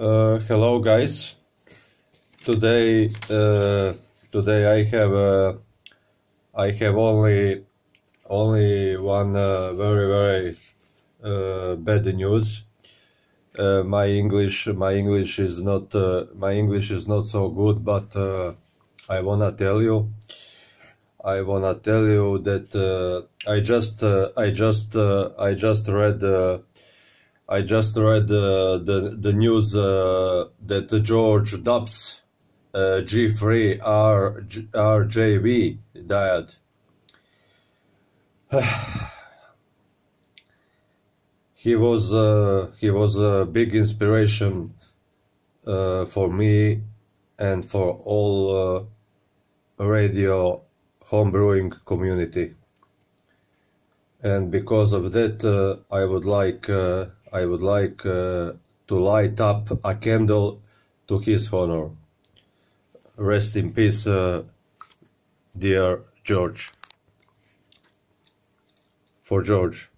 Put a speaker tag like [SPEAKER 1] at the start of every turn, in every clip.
[SPEAKER 1] Uh, hello, guys. Today, uh, today I have uh, I have only only one uh, very very uh, bad news. Uh, my English my English is not my English is not so good, but I wanna tell you. I wanna tell you that I just I just I just read I just read the the news uh, that George Dobbs uh, G3 R RJV died. he was uh, he was a big inspiration uh, for me and for all uh, radio homebrewing community and because of that uh, i would like i would like uh, to light up a candle to his honor. Rest in peace uh, dear george. For george.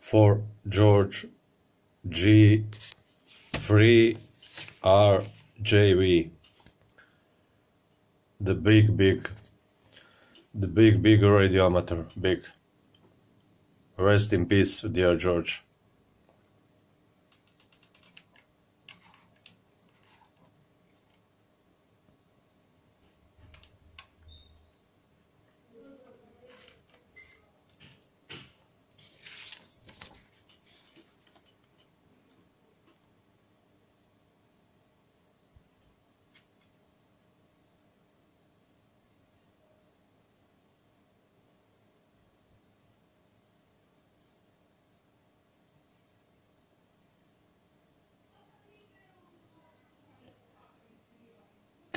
[SPEAKER 1] For george g. 3 RJV. The big, big, the big, big radiometer. Big. Rest in peace, dear George.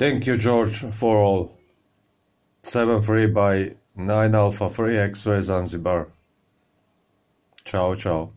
[SPEAKER 1] Thank you, George, for all. 7 3 by 9 Alpha 3 X-ray Zanzibar. Ciao, ciao.